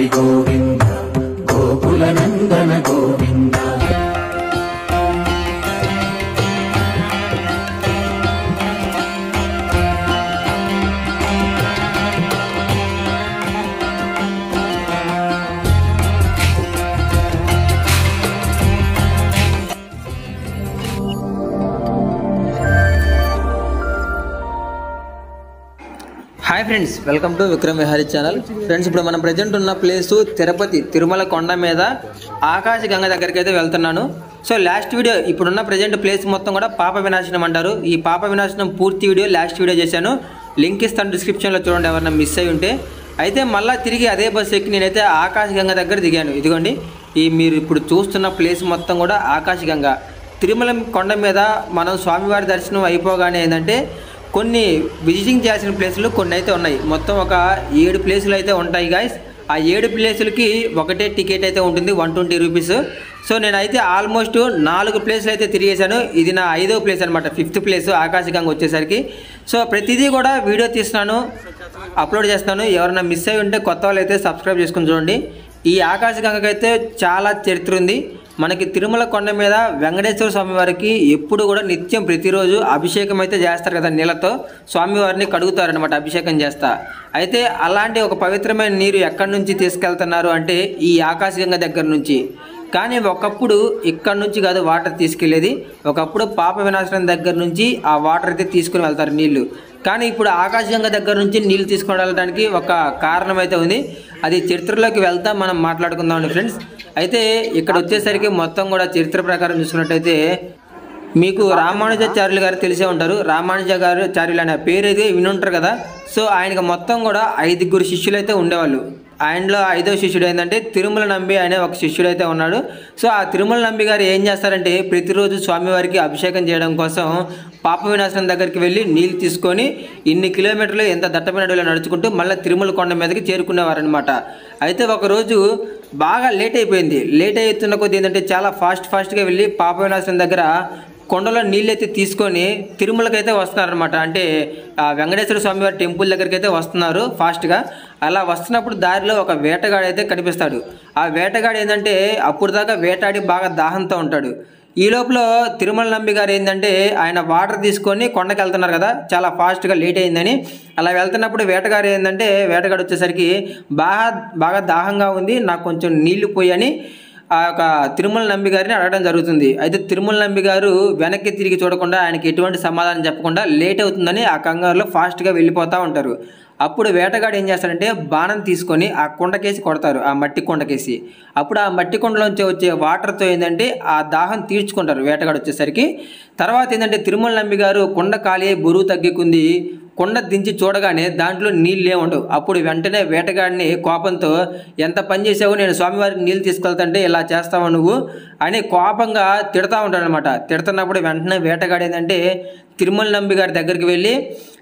Hari Govinda. Friends welcome to Vikram Vihari channel. Friends ఇప్పుడు మనం present ఉన్న place Tirupati Tirumala కొండ మీద ఆకాశ గంగ దగ్గరికి అయితే వెళ్తున్నాను. సో లాస్ట్ వీడియో ఇప్పుడున్న ప్రజెంట్ ప్లేస్ మొత్తం కూడా పాప వినాశనం అంటారు. ఈ పాప వినాశనం పూర్తి వీడియో లాస్ట్ వీడియో చేశాను. లింక్ ఇస్తాను డిస్క్రిప్షన్లో చూడండి ఎవరైనా మిస్ అయి ఉంటే. అయితే మళ్ళీ తిరిగి అదే బస్సు ఎక్కి నేనైతే ఆకాశ గంగ దగ్గర దిగాను. ఇదిగోండి ఈ మీరు ఇప్పుడు చూస్తున్న ప్లేస్ మొత్తం కూడా ఆకాశ గంగ. తిరుమల కొండ మీద మనం స్వామివారి దర్శనం అయిపోగానే ఏంటంటే కొన్ని విజిటింగ్ చేయాల్సిన ప్లేసులు కొన్ని అయితే ఉన్నాయి. మొత్తం ఒక ఏడు ప్లేసులు అయితే ఉంటాయి గాయస్ ఆ ఏడు ప్లేసులకి ఒకటే టికెట్ అయితే ఉంటుంది వన్ ట్వంటీ రూపీస్ సో నేనైతే ఆల్మోస్ట్ నాలుగు ప్లేసులు అయితే తిరిగేశాను. ఇది నా ఐదో ప్లేస్ అనమాట ఫిఫ్త్ ప్లేస్ ఆకాశగంగా వచ్చేసరికి. సో ప్రతిదీ కూడా వీడియో తీస్తున్నాను అప్లోడ్ చేస్తాను ఎవరైనా మిస్ అయి ఉంటే కొత్త వాళ్ళు అయితే సబ్స్క్రైబ్ చేసుకుని చూడండి. ఈ ఆకాశగంగకైతే చాలా చరిత్ర ఉంది. మనకి తిరుమల కొండ మీద వెంకటేశ్వర స్వామి వారికి ఎప్పుడు కూడా నిత్యం ప్రతిరోజు అభిషేకం అయితే చేస్తారు కదా నీళ్ళతో. స్వామివారిని కడుగుతారనమాట అభిషేకం చేస్తా. అయితే అలాంటి ఒక పవిత్రమైన నీరు ఎక్కడి నుంచి తీసుకెళ్తున్నారు అంటే ఈ ఆకాశగంగ దగ్గర నుంచి. కానీ ఒకప్పుడు ఇక్కడ నుంచి కాదు వాటర్ తీసుకెళ్ళేది ఒకప్పుడు పాప వినాశనం దగ్గర నుంచి ఆ వాటర్ అయితే తీసుకుని వెళ్తారు నీళ్ళు. కానీ ఇప్పుడు ఆకాశగంగ దగ్గర నుంచి నీళ్ళు తీసుకొని వెళ్ళడానికి ఒక కారణం అయితే ఉంది. అది చరిత్రలోకి వెళ్తా మనం మాట్లాడుకుందాం ఫ్రెండ్స్. అయితే ఇక్కడ వచ్చేసరికి మొత్తం కూడా చరిత్ర ప్రకారం చూసుకున్నట్టయితే మీకు రామానుజాచార్యులు గారు తెలిసే ఉంటారు. రామానుజ గారు చార్యులు అనే పేరు అయితే వినుంటారు కదా. సో ఆయనకి మొత్తం కూడా ఐదుగురు శిష్యులు అయితే ఉండేవాళ్ళు. ఆయనలో ఐదో శిష్యుడు ఏంటంటే తిరుమల నంబి అనే ఒక శిష్యుడు అయితే ఉన్నాడు. సో ఆ తిరుమల నంబి గారు ఏం చేస్తారంటే ప్రతిరోజు స్వామివారికి అభిషేకం చేయడం కోసం పాప వినాశనం దగ్గరికి వెళ్ళి నీళ్ళు తీసుకొని ఇన్ని కిలోమీటర్లు ఎంత దట్టమైన అడవిలో నడుచుకుంటూ మళ్ళీ తిరుమల కొండ మీదకి చేరుకునేవారనమాట అయితే ఒకరోజు బాగా లేట్ అయిపోయింది. లేట్ అవుతున్న కొద్ది ఏంటంటే చాలా ఫాస్ట్ ఫాస్ట్గా వెళ్ళి పాప వినాశనం దగ్గర కొండలో నీళ్ళైతే తీసుకొని తిరుమలకి అయితే వస్తున్నారనమాట అంటే ఆ వెంకటేశ్వర స్వామి వారి టెంపుల్ దగ్గరికి అయితే వస్తున్నారు ఫాస్ట్గా. అలా వస్తున్నప్పుడు దారిలో ఒక వేటగాడు అయితే కనిపిస్తాడు. ఆ వేటగాడు ఏంటంటే అప్పుడు దాకా వేటాడి బాగా దాహంతో ఉంటాడు. ఈ లోపల తిరుమల నంబి గారు ఏంటంటే ఆయన వాటర్ తీసుకొని కొండకి వెళ్తున్నారు కదా చాలా ఫాస్ట్గా లేట్ అయిందని. అలా వెళ్తున్నప్పుడు వేటగారు ఏంటంటే వేటగాడు వచ్చేసరికి బాగా బాగా దాహంగా ఉంది నాకు కొంచెం నీళ్ళు పోయని ఆ యొక్క తిరుమల నంబి గారిని అడగడం జరుగుతుంది. అయితే తిరుమల నంబి గారు వెనక్కి తిరిగి చూడకుండా ఆయనకి ఎటువంటి సమాధానం చెప్పకుండా లేట్ అవుతుందని ఆ కంగారులో ఫాస్ట్గా వెళ్ళిపోతూ ఉంటారు. అప్పుడు వేటగాడు ఏం చేస్తాడంటే బాణం తీసుకొని ఆ కొండకేసి కొడతారు ఆ మట్టి కొండకేసి. అప్పుడు ఆ మట్టి కొండలోంచి వచ్చే వాటర్తో ఏంటంటే ఆ దాహం తీర్చుకుంటారు వేటగాడు వచ్చేసరికి. తర్వాత ఏంటంటే తిరుమల నంబి గారు కొండ ఖాళీ బరువు తగ్గుకుంది కొండ దించి చూడగానే దాంట్లో నీళ్ళే ఉండవు అప్పుడు వెంటనే వేటగాడిని కోపంతో ఎంత పని చేసావు? నేను స్వామివారికి నీళ్ళు తీసుకెళ్తుంటే ఇలా చేస్తావు నువ్వు? అని కోపంగా తిడతా ఉంటాడనమాట తిడుతున్నప్పుడు వెంటనే వేటగాడు ఏంటంటే తిరుమల నంబి గారి దగ్గరికి వెళ్ళి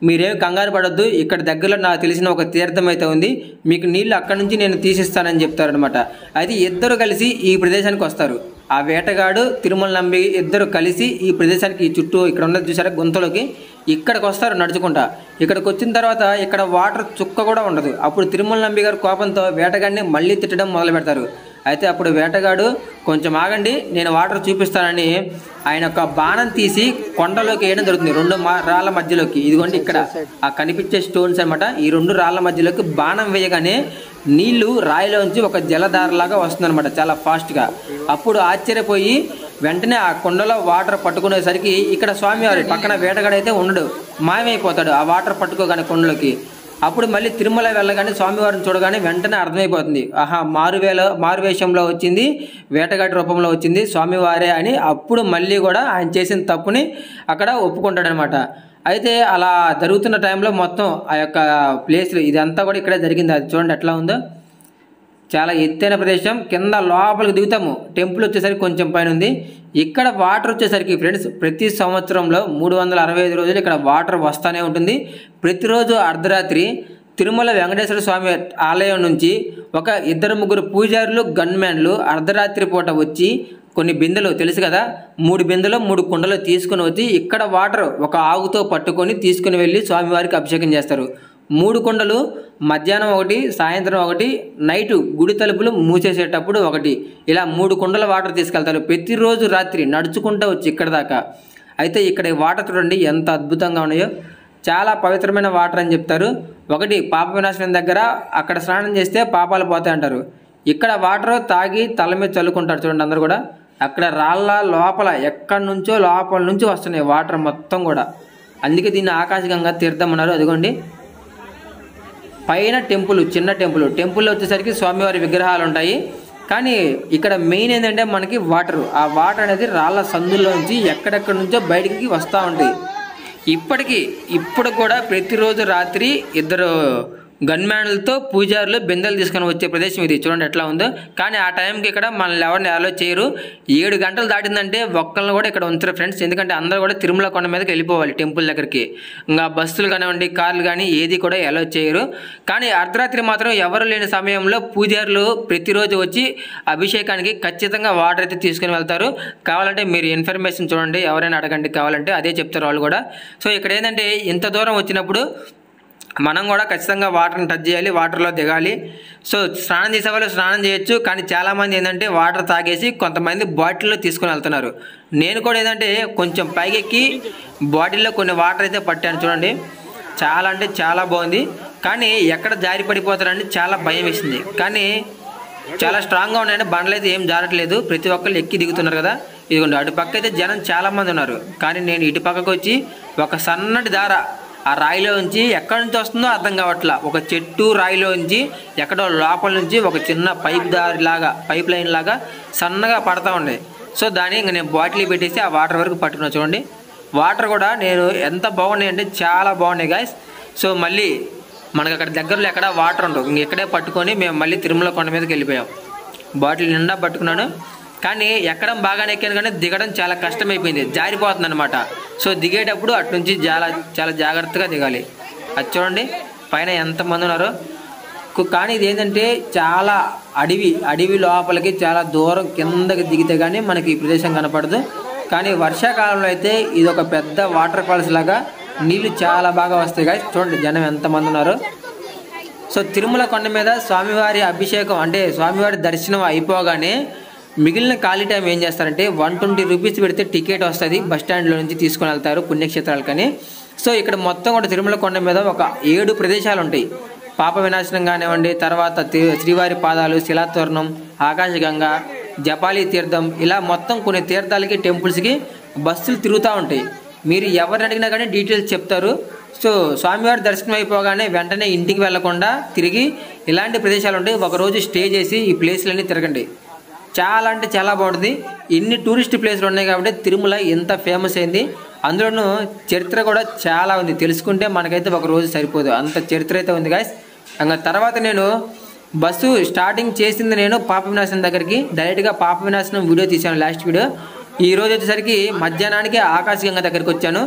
మీరేం కంగారు పడొద్దు. ఇక్కడ దగ్గరలో నాకు తెలిసిన ఒక తీర్థం అయితే ఉంది. మీకు నీళ్ళు అక్కడి నుంచి నేను తీసిస్తానని చెప్తారనమాట అది ఇద్దరు కలిసి ఈ ప్రదేశానికి వస్తారు. ఆ వేటగాడు తిరుమల నంబి ఇద్దరు కలిసి ఈ ప్రదేశానికి ఈ చుట్టూ ఇక్కడ ఉన్నది చూసారా గుంతలోకి ఇక్కడికి వస్తారు నడుచుకుంటా. ఇక్కడికి వచ్చిన తర్వాత ఇక్కడ వాటర్ చుక్క కూడా ఉండదు. అప్పుడు తిరుమల నంబి గారు కోపంతో వేటగాడిని మళ్ళీ తిట్టడం మొదలు పెడతారు. అయితే అప్పుడు వేటగాడు కొంచెం ఆగండి నేను వాటర్ చూపిస్తానని ఆయన ఒక బాణం తీసి కొండలోకి వేయడం జరుగుతుంది. రెండు మా- రాళ్ళ మధ్యలోకి. ఇదిగోండి ఇక్కడ ఆ కనిపించే స్టోన్స్ అన్నమాట. ఈ రెండు రాళ్ళ మధ్యలోకి బాణం వేయగానే నీళ్ళు రాయిలోంచి ఒక జలధారలాగా వస్తుందన్నమాట చాలా ఫాస్ట్గా. అప్పుడు ఆశ్చర్యపోయి వెంటనే ఆ కొండలో వాటర్ పట్టుకునేసరికి ఇక్కడ స్వామివారి పక్కన వేటగాడైతే ఉండడు మాయమైపోతాడు ఆ వాటర్ పట్టుకోగానే కొండలోకి. అప్పుడు మళ్ళీ తిరుమల వెళ్ళగానే స్వామివారిని చూడగానే వెంటనే అర్థమైపోతుంది. ఆహా మారువేల మారువేషంలో వచ్చింది వేటగాటి రూపంలో వచ్చింది స్వామివారే అని అప్పుడు మళ్ళీ కూడా ఆయన చేసిన తప్పుని అక్కడ ఒప్పుకుంటాడనమాట. అయితే అలా జరుగుతున్న టైంలో మొత్తం ఆ యొక్క ప్లేస్లు ఇదంతా కూడా ఇక్కడే జరిగింది. అది చూడండి ఎట్లా ఉందో. చాలా ఎత్తైన ప్రదేశం. కింద లోపలికి దిగుతాము. టెంపుల్ వచ్చేసరికి కొంచెం పైన ఉంది ఇక్కడ వాటర్ వచ్చేసరికి ఫ్రెండ్స్ ప్రతి సంవత్సరంలో మూడు వందల అరవై ఐదు రోజులు ఇక్కడ వాటర్ వస్తూనే ఉంటుంది. ప్రతిరోజు అర్ధరాత్రి తిరుమల వెంకటేశ్వర స్వామి ఆలయం నుంచి ఒక ఇద్దరు ముగ్గురు పూజారులు గన్మ్యాన్లు అర్ధరాత్రి పూట వచ్చి కొన్ని బిందెలు తెలుసు కదా? మూడు బిందెలు మూడు కుండలు తీసుకుని వచ్చి ఇక్కడ వాటర్ ఒక ఆగుతో పట్టుకొని తీసుకుని వెళ్ళి స్వామివారికి అభిషేకం చేస్తారు. మూడు కొండలు మధ్యాహ్నం ఒకటి సాయంత్రం ఒకటి నైట్ గుడి తలుపులు మూసేసేటప్పుడు ఒకటి. ఇలా మూడు కుండల వాటర్ తీసుకెళ్తారు. ప్రతిరోజు రాత్రి నడుచుకుంటూ వచ్చి ఇక్కడ దాకా. అయితే ఇక్కడ వాటర్ చూడండి ఎంత అద్భుతంగా ఉన్నాయో. చాలా పవిత్రమైన వాటర్ అని చెప్తారు. ఒకటి పాప వినాశనం దగ్గర అక్కడ స్నానం చేస్తే పాపాలు పోతాయి అంటారు. ఇక్కడ వాటర్ తాగి తల మీద చల్లుకుంటారు చూడండి అందరు కూడా. అక్కడ రాళ్ళ లోపల ఎక్కడి నుంచో లోపల నుంచి వస్తున్నాయి వాటర్ మొత్తం కూడా. అందుకే దీన్ని ఆకాశగంగా తీర్థం అన్నారు. అదిగోండి. పైన టెంపుల్ చిన్న టెంపుల్. టెంపుల్లో వచ్చేసరికి స్వామివారి విగ్రహాలు ఉంటాయి కానీ ఇక్కడ మెయిన్ ఏంటంటే మనకి వాటర్. ఆ వాటర్ అనేది రాళ్ళ సందుల్లోంచి ఎక్కడెక్కడి నుంచో బయటికి వస్తూ ఉంటాయి. ఇప్పటికీ ఇప్పుడు కూడా ప్రతిరోజు రాత్రి ఇద్దరు గన్మ్యాన్లతో పూజారులు బిందెలు తీసుకొని వచ్చే ప్రదేశం ఇది. చూడండి ఎట్లా ఉందో. కానీ ఆ టైంకి ఇక్కడ మనల్ని ఎవరిని అలో చేయరు. ఏడు గంటలు దాటిందంటే ఒక్కళ్ళని కూడా ఇక్కడ ఉంచరు ఫ్రెండ్స్. ఎందుకంటే అందరూ కూడా తిరుమల కొండ మీదకి వెళ్ళిపోవాలి టెంపుల్ దగ్గరికి. ఇంకా బస్సులు కానివ్వండి కార్లు కానీ ఏది కూడా అలో చేయరు. కానీ అర్ధరాత్రి మాత్రం ఎవరు లేని సమయంలో పూజారులు ప్రతిరోజు వచ్చి అభిషేకానికి ఖచ్చితంగా వాటర్ అయితే తీసుకుని వెళ్తారు. కావాలంటే మీరు ఇన్ఫర్మేషన్ చూడండి. ఎవరైనా అడగండి కావాలంటే అదే చెప్తారు వాళ్ళు కూడా. సో ఇక్కడ ఏంటంటే ఇంత దూరం వచ్చినప్పుడు మనం కూడా ఖచ్చితంగా వాటర్ని టచ్ చేయాలి వాటర్లో దిగాలి. సో స్నానం చేసే వాళ్ళు స్నానం చేయొచ్చు కానీ చాలామంది ఏంటంటే వాటర్ తాగేసి కొంతమంది బాటిల్లో తీసుకొని వెళ్తున్నారు. నేను కూడా ఏంటంటే కొంచెం పైకెక్కి బాటిల్లో కొన్ని వాటర్ అయితే పట్టాను చూడండి. చాలా అంటే చాలా బాగుంది. కానీ ఎక్కడ జారి పడిపోతారని చాలా భయం వేసింది. కానీ చాలా స్ట్రాంగ్గా ఉన్నాయండి బండ్లు అయితే ఏం జారట్లేదు. ప్రతి ఒక్కళ్ళు ఎక్కి దిగుతున్నారు కదా. ఇదిగోండి అటు పక్క అయితే జనం చాలామంది ఉన్నారు. కానీ నేను ఇటు పక్కకు వచ్చి ఒక సన్నటి దార ఆ రాయిలో నుంచి ఎక్కడి నుంచి వస్తుందో అర్థం కావట్లా. ఒక చెట్టు రాయిలో నుంచి ఎక్కడో లోపల నుంచి ఒక చిన్న పైప్ దారి లాగా పైప్ లైన్ లాగా సన్నగా పడతా ఉండే సో దాన్ని ఇంక నేను బాటిల్ పెట్టేసి ఆ వాటర్ వరకు పట్టుకున్నా. చూడండి వాటర్ కూడా నేను ఎంత బాగున్నాయి అంటే చాలా బాగున్నాయి గాయస్ సో మళ్ళీ మనకు అక్కడ దగ్గరలో ఎక్కడ వాటర్ ఉండవు. ఇంక ఇక్కడే పట్టుకొని మేము మళ్ళీ తిరుమల కొండ మీదకి వెళ్ళిపోయాం. బాటిల్ నిండా పట్టుకున్నాను. కానీ ఎక్కడం బాగానే ఎక్కాను కానీ దిగడం చాలా కష్టమైపోయింది. జారిపోతుంది అనమాట సో దిగేటప్పుడు అటు నుంచి చాలా చాలా జాగ్రత్తగా దిగాలి. అది చూడండి పైన ఎంతమంది ఉన్నారో. కానీ ఇది ఏంటంటే చాలా అడవి అడవి లోపలికి చాలా దూరం కిందకి దిగితే కానీ మనకి ఈ ప్రదేశం కనపడదు. కానీ వర్షాకాలంలో అయితే ఇది ఒక పెద్ద వాటర్ ఫాల్స్ లాగా నీళ్ళు చాలా బాగా వస్తాయి కానీ చూడండి జనం ఎంతమంది ఉన్నారు. సో తిరుమల కొండ మీద స్వామివారి అభిషేకం అంటే స్వామివారి దర్శనం అయిపోగానే మిగిలిన ఖాళీ టైం ఏం చేస్తారంటే వన్ ట్వంటీ రూపీస్ పెడితే టికెట్ వస్తుంది బస్ స్టాండ్లో నుంచి తీసుకుని వెళ్తారు పుణ్యక్షేత్రాలకని సో ఇక్కడ మొత్తం కూడా తిరుమల కొండ మీద ఒక ఏడు ప్రదేశాలు ఉంటాయి. పాప వినాశనం కానివ్వండి తర్వాత తి- శ్రీవారి పాదాలు శిలాతోరణం ఆకాశగంగా జపాలి తీర్థం ఇలా మొత్తం కొన్ని తీర్థాలకి టెంపుల్స్కి బస్సులు తిరుగుతూ ఉంటాయి. మీరు ఎవరిని అడిగినా కానీ డీటెయిల్స్ చెప్తారు. సో స్వామివారి దర్శనం అయిపోగానే వెంటనే ఇంటికి వెళ్ళకుండా తిరిగి ఇలాంటి ప్రదేశాలు ఉంటాయి. ఒకరోజు స్టే చేసి ఈ ప్లేస్లన్నీ తిరగండి. చాలా అంటే చాలా బాగుంటుంది. ఇన్ని టూరిస్ట్ ప్లేస్లు ఉన్నాయి కాబట్టి తిరుమల ఎంత ఫేమస్ అయింది. అందులోనూ చరిత్ర కూడా చాలా ఉంది. తెలుసుకుంటే మనకైతే ఒక రోజు సరిపోదు. అంత చరిత్ర అయితే ఉంది గాయస్ ఇంకా తర్వాత నేను బస్సు స్టార్టింగ్ చేసింది నేను పాప వినాశనం దగ్గరికి. డైరెక్ట్గా పాప వినాశనం వీడియో తీశాను లాస్ట్ వీడియో ఈ రోజు వచ్చేసరికి మధ్యాహ్నానికి ఆకాశగంగా దగ్గరికి వచ్చాను.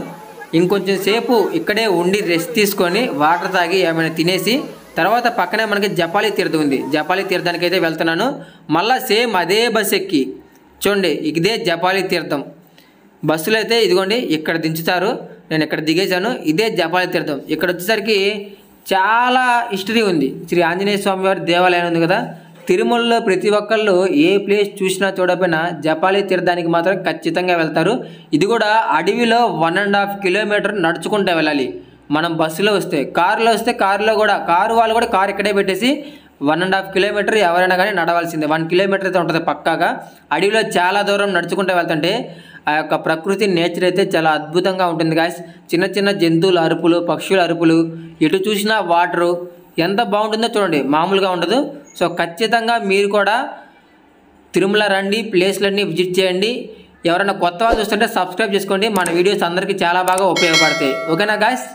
ఇంకొంచెం సేపు ఇక్కడే ఉండి రెస్ట్ తీసుకొని వాటర్ తాగి ఏమైనా తినేసి తర్వాత పక్కనే మనకి జపాలి తీర్థం ఉంది. జపాలి తీర్థానికి అయితే వెళ్తున్నాను. మళ్ళీ సేమ్ అదే బస్ ఎక్కి. చూడండి ఇదే జపాలి తీర్థం. బస్సులు అయితే ఇదిగోండి ఇక్కడ దించుతారు. నేను ఇక్కడ దిగేశాను. ఇదే జపాలి తీర్థం. ఇక్కడ వచ్చేసరికి చాలా హిస్టరీ ఉంది. శ్రీ ఆంజనేయ స్వామి వారి దేవాలయం ఉంది కదా. తిరుమలలో ప్రతి ఒక్కళ్ళు ఏ ప్లేస్ చూసినా చూడకపోయినా జపాలి తీర్థానికి మాత్రం ఖచ్చితంగా వెళ్తారు. ఇది కూడా అడవిలో వన్ అండ్ హాఫ్ కిలోమీటర్ నడుచుకుంటూ వెళ్ళాలి. మనం బస్సులో వస్తే కారులో వస్తే కారులో కూడా కారు వాళ్ళు కూడా కారు ఇక్కడే పెట్టేసి వన్ అండ్ హాఫ్ కిలోమీటర్ ఎవరైనా కానీ నడవాల్సిందే. వన్ కిలోమీటర్ అయితే ఉంటుంది పక్కాగా. అడవిలో చాలా దూరం నడుచుకుంటూ వెళ్తుంటే ఆ యొక్క ప్రకృతి నేచర్ అయితే చాలా అద్భుతంగా ఉంటుంది గాయస్ చిన్న చిన్న జంతువుల అరుపులు పక్షుల అరుపులు ఎటు చూసినా వాటరు ఎంత బాగుంటుందో చూడండి. మామూలుగా ఉండదు. సో ఖచ్చితంగా మీరు కూడా తిరుమల రండి ప్లేస్లన్నీ విజిట్ చేయండి. ఎవరైనా కొత్త వాళ్ళు చూస్తుంటే సబ్స్క్రైబ్ చేసుకోండి. మన వీడియోస్ అందరికీ చాలా బాగా ఉపయోగపడతాయి. ఓకేనా గాయస్